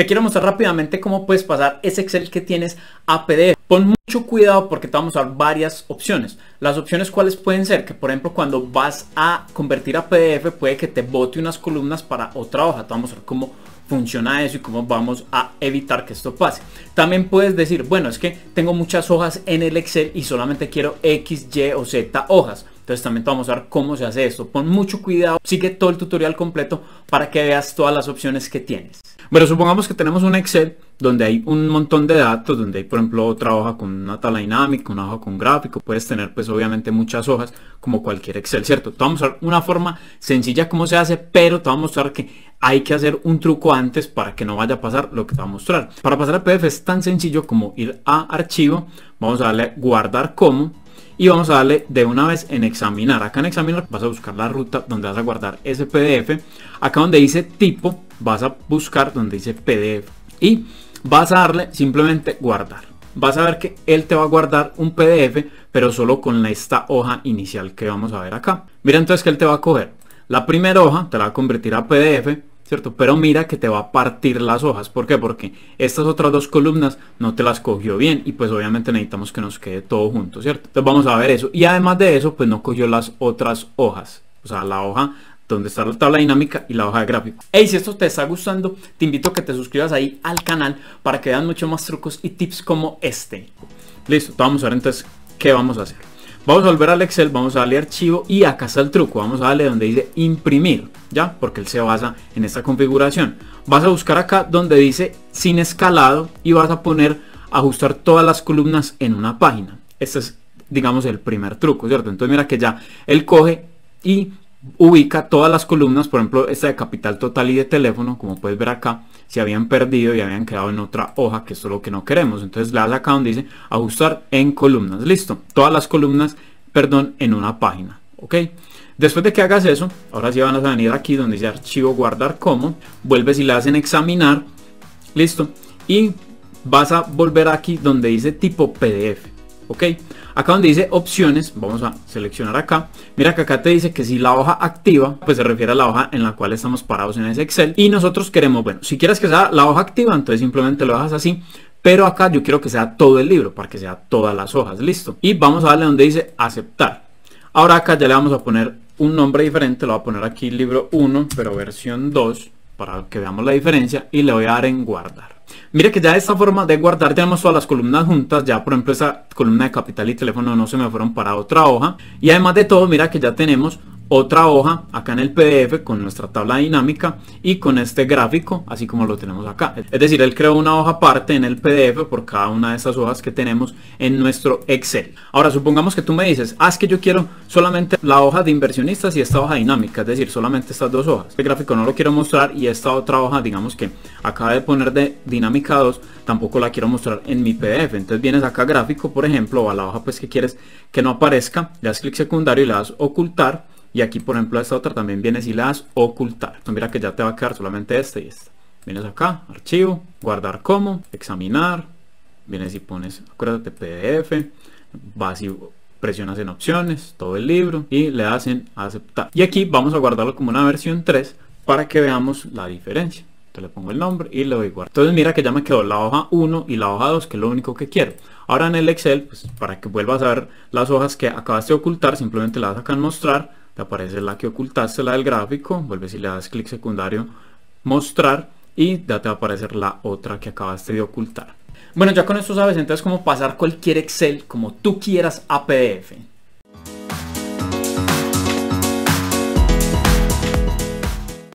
Te quiero mostrar rápidamente cómo puedes pasar ese Excel que tienes a PDF. Pon mucho cuidado porque te vamos a dar varias opciones. Las opciones cuáles pueden ser que por ejemplo cuando vas a convertir a PDF puede que te bote unas columnas para otra hoja. Te vamos a ver cómo funciona eso y cómo vamos a evitar que esto pase. También puedes decir, bueno, es que tengo muchas hojas en el Excel y solamente quiero X, Y o Z hojas. Entonces también te vamos a ver cómo se hace esto. Pon mucho cuidado, sigue todo el tutorial completo para que veas todas las opciones que tienes. Bueno, supongamos que tenemos un Excel donde hay un montón de datos, donde hay por ejemplo otra hoja con una tabla dinámica, una hoja con gráfico, puedes tener pues obviamente muchas hojas como cualquier Excel, ¿cierto? Te vamos a mostrar una forma sencilla cómo se hace, pero te vamos a mostrar que hay que hacer un truco antes para que no vaya a pasar lo que te va a mostrar. Para pasar a PDF es tan sencillo como ir a archivo, vamos a darle guardar como y vamos a darle de una vez en examinar. Acá en examinar vas a buscar la ruta donde vas a guardar ese PDF. Acá donde dice tipo vas a buscar donde dice PDF y vas a darle simplemente guardar. Vas a ver que él te va a guardar un PDF pero solo con esta hoja inicial que vamos a ver acá. Mira entonces que él te va a coger la primera hoja, te la va a convertir a PDF ¿cierto? Pero mira que te va a partir las hojas. ¿Por qué? Porque estas otras dos columnas no te las cogió bien y pues obviamente necesitamos que nos quede todo junto, ¿cierto? Entonces vamos a ver eso. Y además de eso, pues no cogió las otras hojas. O sea, la hoja donde está la tabla dinámica y la hoja de gráfico. Hey, si esto te está gustando, te invito a que te suscribas ahí al canal para que vean muchos más trucos y tips como este. Listo, vamos a ver entonces qué vamos a hacer. Vamos a volver al Excel, vamos a darle archivo y acá está el truco. Vamos a darle donde dice imprimir, ¿ya? Porque él se basa en esta configuración. Vas a buscar acá donde dice sin escalado y vas a poner ajustar todas las columnas en una página. Este es, digamos, el primer truco, ¿cierto? Entonces mira que ya él coge y ubica todas las columnas, por ejemplo, esta de capital total y de teléfono, como puedes ver acá, se habían perdido y habían quedado en otra hoja, que es lo que no queremos. Entonces le das acá donde dice ajustar en columnas. Listo, todas las columnas, perdón, en una página. ¿Ok? Después de que hagas eso, ahora sí van a venir aquí donde dice archivo guardar como, vuelves y le hacen examinar, listo, y vas a volver aquí donde dice tipo PDF, ok, Acá donde dice opciones, vamos a seleccionar acá. Mira que acá te dice que si la hoja activa, pues se refiere a la hoja en la cual estamos parados en ese Excel. Y nosotros queremos, bueno, si quieres que sea la hoja activa, entonces simplemente lo dejas así. Pero acá yo quiero que sea todo el libro, para que sea todas las hojas, listo. Y vamos a darle donde dice aceptar. Ahora acá ya le vamos a poner un nombre diferente, lo voy a poner aquí libro 1, pero versión 2, para que veamos la diferencia. Y le voy a dar en guardar. Mire que ya esta forma de guardar tenemos todas las columnas juntas. Ya por ejemplo esa columna de capital y teléfono no se me fueron para otra hoja. Y además de todo mira que ya tenemos otra hoja acá en el PDF con nuestra tabla dinámica y con este gráfico así como lo tenemos acá. Es decir, él creó una hoja aparte en el PDF por cada una de estas hojas que tenemos en nuestro Excel. Ahora supongamos que tú me dices, haz ah, que yo quiero solamente la hoja de inversionistas y esta hoja dinámica, es decir, solamente estas dos hojas. Este gráfico no lo quiero mostrar y esta otra hoja, digamos que acaba de poner de dinámica 2, tampoco la quiero mostrar en mi PDF. Entonces vienes acá gráfico, por ejemplo, o a la hoja pues que quieres que no aparezca, le das clic secundario y le das ocultar y aquí, por ejemplo, esta otra también vienes y la das ocultar. Entonces mira que ya te va a quedar solamente este y este. Vienes acá, archivo, guardar como, examinar. Vienes y pones, acuérdate, PDF. Vas y presionas en opciones, todo el libro y le das en aceptar. Y aquí vamos a guardarlo como una versión 3 para que veamos la diferencia. Entonces le pongo el nombre y le doy guardar. Entonces mira que ya me quedó la hoja 1 y la hoja 2 que es lo único que quiero. Ahora en el Excel, pues para que vuelvas a ver las hojas que acabaste de ocultar, simplemente las acá en mostrar te aparece la que ocultaste, la del gráfico, vuelves y le das clic secundario, mostrar y ya te va a aparecer la otra que acabaste de ocultar. Bueno, ya con esto sabes entonces cómo pasar cualquier Excel como tú quieras a PDF.